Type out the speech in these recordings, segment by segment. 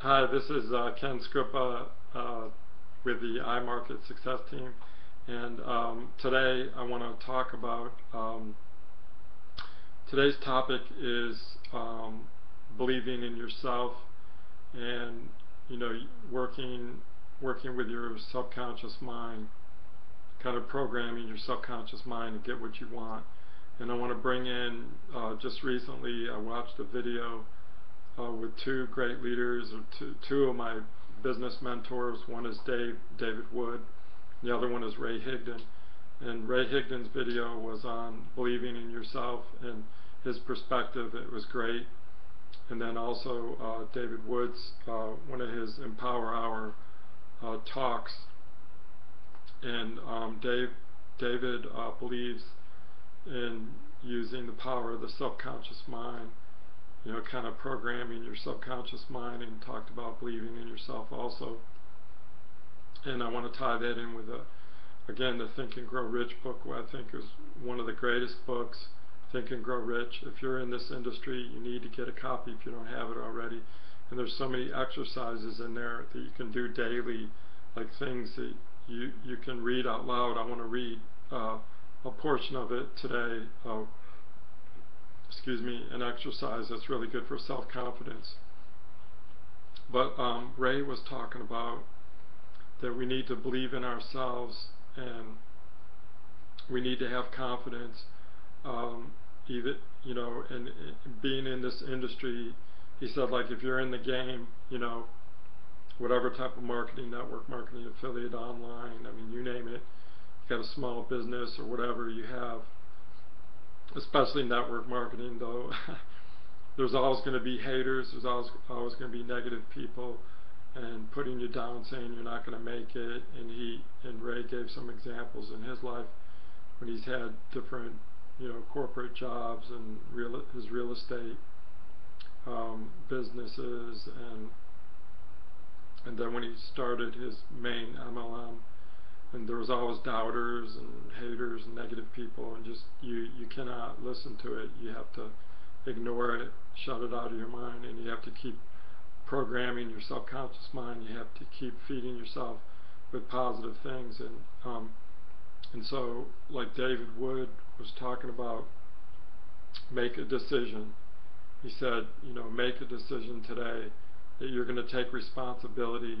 Hi, this is uh, Ken Scripa uh, with the iMarket Success Team, and um, today I want to talk about. Um, today's topic is um, believing in yourself, and you know, working working with your subconscious mind, kind of programming your subconscious mind to get what you want. And I want to bring in. Uh, just recently, I watched a video uh, with two great leaders, or two, two of my business mentors. One is Dave David Wood, the other one is Ray Higdon. And Ray Higdon's video was on believing in yourself and his perspective. It was great. And then also uh, David Wood's uh, one of his Empower Hour uh, talks. And um, Dave David uh, believes in using the power of the subconscious mind you know, kind of programming your subconscious mind and talked about believing in yourself also. And I want to tie that in with, a, again, the Think and Grow Rich book, I think is one of the greatest books, Think and Grow Rich. If you're in this industry, you need to get a copy if you don't have it already. And there's so many exercises in there that you can do daily, like things that you, you can read out loud. I want to read uh, a portion of it today. Uh, excuse me, an exercise that's really good for self-confidence. But um, Ray was talking about that we need to believe in ourselves and we need to have confidence. Um, even you know, and, and being in this industry, he said like if you're in the game, you know, whatever type of marketing, network marketing, affiliate, online, I mean, you name it, you got a small business or whatever you have especially network marketing though. There's always going to be haters there's always, always going to be negative people and putting you down saying you're not going to make it and he and Ray gave some examples in his life when he's had different you know corporate jobs and real his real estate um, businesses and and then when he started his main MLM and there was always doubters and haters and negative people and just you you cannot listen to it. You have to ignore it shut it out of your mind and you have to keep programming your subconscious mind. You have to keep feeding yourself with positive things. And um, and so like David Wood was talking about make a decision. He said you know make a decision today that you're going to take responsibility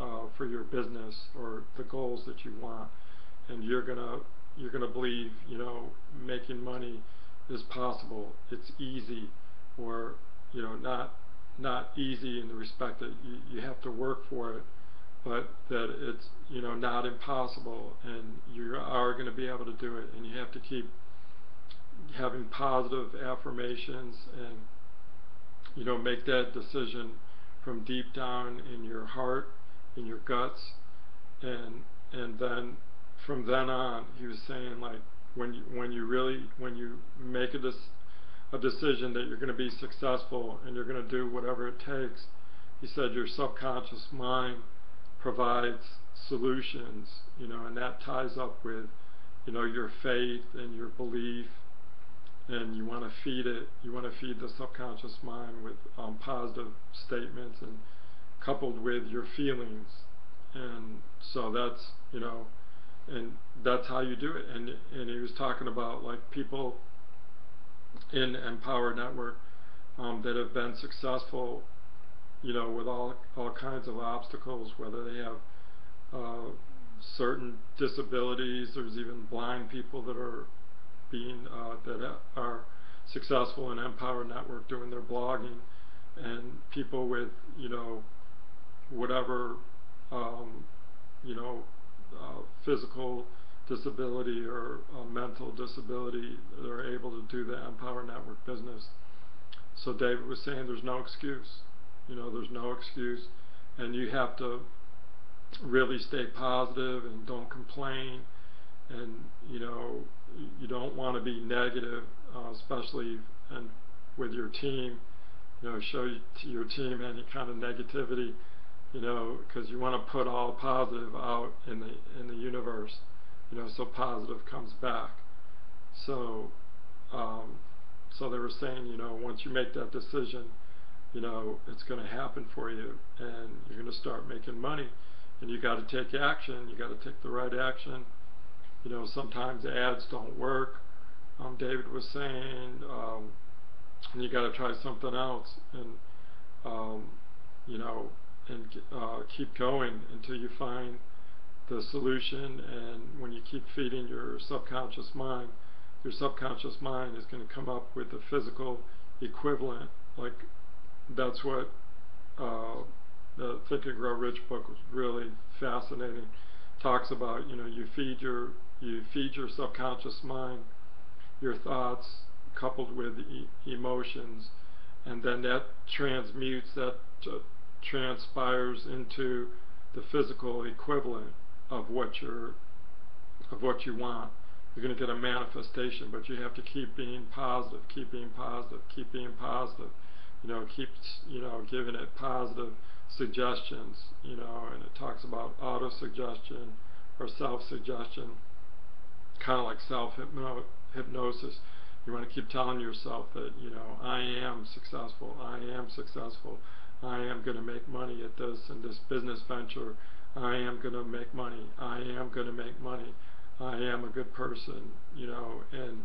uh, for your business or the goals that you want, and you're gonna you're gonna believe you know making money is possible. It's easy, or you know not not easy in the respect that you, you have to work for it, but that it's you know not impossible, and you are going to be able to do it, and you have to keep having positive affirmations and you know make that decision from deep down in your heart in your guts. And and then from then on he was saying like when you when you really when you make a, des a decision that you're going to be successful and you're going to do whatever it takes he said your subconscious mind provides solutions you know and that ties up with you know your faith and your belief. And you want to feed it you want to feed the subconscious mind with um, positive statements and coupled with your feelings. And so that's you know and that's how you do it. And and he was talking about like people in Empower Network um, that have been successful you know with all all kinds of obstacles whether they have uh, certain disabilities there's even blind people that are being uh, that are successful in Empower Network doing their blogging. And people with you know whatever um, you know uh, physical disability or mental disability they're able to do the Empower Network business. So David was saying there's no excuse. You know, there's no excuse, and you have to really stay positive and don't complain, and you know, you don't want to be negative, uh, especially and with your team. You know, show your team any kind of negativity you know, because you want to put all positive out in the in the universe, you know, so positive comes back. So, um, so they were saying, you know, once you make that decision, you know, it's going to happen for you and you're going to start making money. And you got to take action. You got to take the right action. You know, sometimes ads don't work. Um, David was saying, um, and you got to try something else. And, um, and uh, keep going until you find the solution. And when you keep feeding your subconscious mind, your subconscious mind is going to come up with the physical equivalent. Like that's what uh, the Think and Grow Rich book was really fascinating. Talks about you know you feed your you feed your subconscious mind your thoughts coupled with e emotions, and then that transmutes that transpires into the physical equivalent of what you're of what you want. You're going to get a manifestation, but you have to keep being positive, keep being positive, keep being positive. You know, keep you know giving it positive suggestions. You know, and it talks about auto suggestion or self suggestion, kind of like self hypnosis. You want to keep telling yourself that you know I am successful, I am successful, I am going to make money at this and this business venture. I am going to make money. I am going to make money. I am a good person, you know, and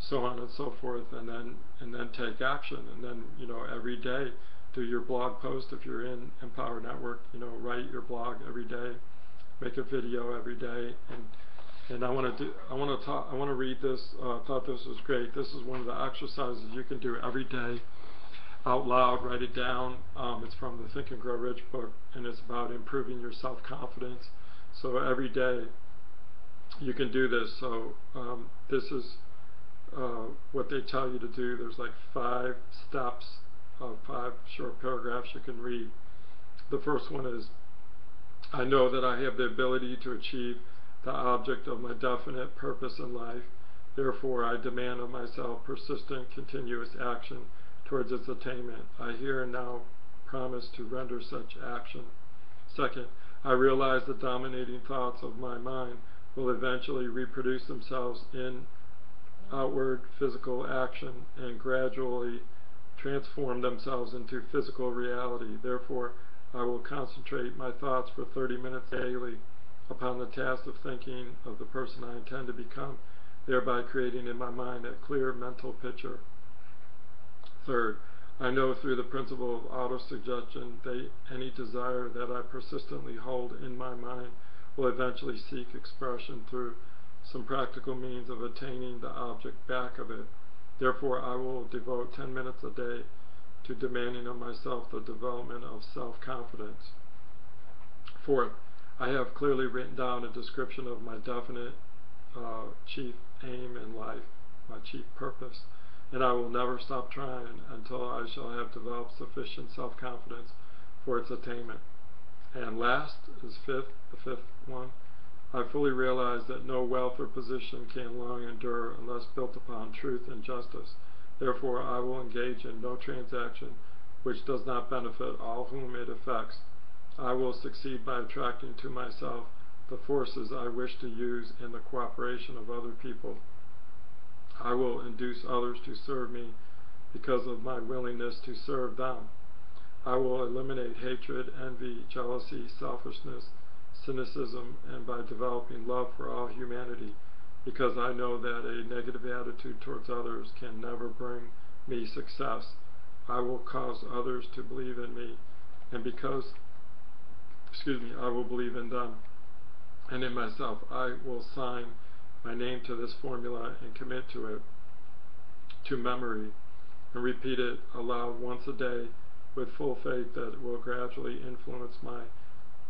so on and so forth, and then and then take action, and then you know every day do your blog post if you're in Empower Network, you know, write your blog every day, make a video every day, and and I want to do I want to talk I want to read this. Uh, I thought this was great. This is one of the exercises you can do every day out loud, write it down. Um, it's from the Think and Grow Rich book, and it's about improving your self-confidence. So every day you can do this. So um, this is uh, what they tell you to do. There's like five steps, uh, five short paragraphs you can read. The first one is, I know that I have the ability to achieve the object of my definite purpose in life. Therefore, I demand of myself persistent, continuous action towards its attainment. I here and now promise to render such action. Second, I realize the dominating thoughts of my mind will eventually reproduce themselves in outward physical action and gradually transform themselves into physical reality. Therefore, I will concentrate my thoughts for 30 minutes daily upon the task of thinking of the person I intend to become, thereby creating in my mind a clear mental picture. Third, I know through the principle of autosuggestion that any desire that I persistently hold in my mind will eventually seek expression through some practical means of attaining the object back of it. Therefore, I will devote 10 minutes a day to demanding of myself the development of self-confidence. Fourth, I have clearly written down a description of my definite uh, chief aim in life, my chief purpose and I will never stop trying until I shall have developed sufficient self-confidence for its attainment. And last is fifth, the fifth one. I fully realize that no wealth or position can long endure unless built upon truth and justice. Therefore, I will engage in no transaction which does not benefit all whom it affects. I will succeed by attracting to myself the forces I wish to use in the cooperation of other people. I will induce others to serve me because of my willingness to serve them. I will eliminate hatred, envy, jealousy, selfishness, cynicism, and by developing love for all humanity, because I know that a negative attitude towards others can never bring me success. I will cause others to believe in me, and because, excuse me, I will believe in them and in myself. I will sign my name to this formula and commit to it, to memory, and repeat it aloud once a day with full faith that it will gradually influence my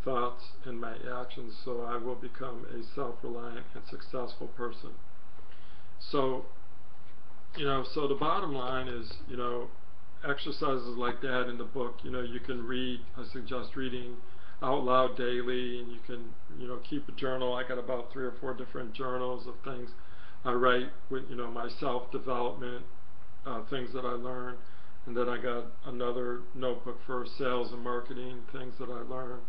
thoughts and my actions so I will become a self-reliant and successful person. So, you know, so the bottom line is, you know, exercises like that in the book, you know, you can read, I suggest reading out loud daily and you can you know keep a journal. I got about three or four different journals of things I write with you know my self development uh, things that I learn. And then I got another notebook for sales and marketing things that I learn.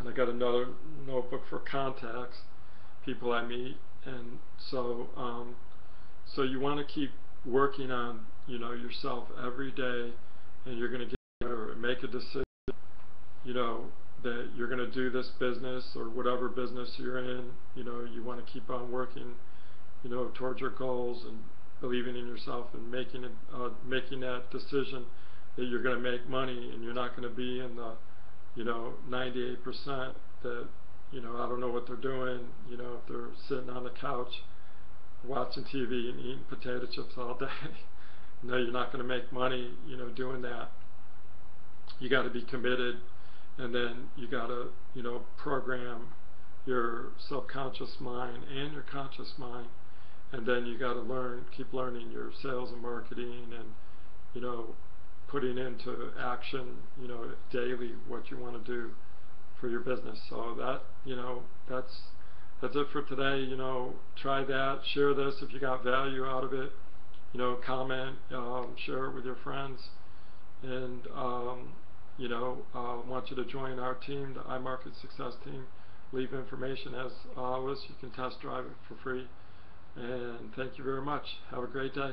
And I got another notebook for contacts people I meet. And so um, so you want to keep working on you know yourself every day and you're going to get or make a decision, you know, that you're going to do this business or whatever business you're in, you know, you want to keep on working, you know, towards your goals and believing in yourself and making it, uh, making that decision that you're going to make money and you're not going to be in the, you know, 98% that, you know, I don't know what they're doing, you know, if they're sitting on the couch watching TV and eating potato chips all day. no, you're not going to make money, you know, doing that. You got to be committed and then you got to, you know, program your subconscious mind and your conscious mind and then you got to learn, keep learning your sales and marketing and, you know, putting into action, you know, daily what you want to do for your business. So that, you know, that's that's it for today. You know, try that. Share this if you got value out of it. You know, comment, um, share it with your friends, and um, you know, uh, want you to join our team, the iMarket Success Team. Leave information as always. You can test drive it for free. And thank you very much. Have a great day.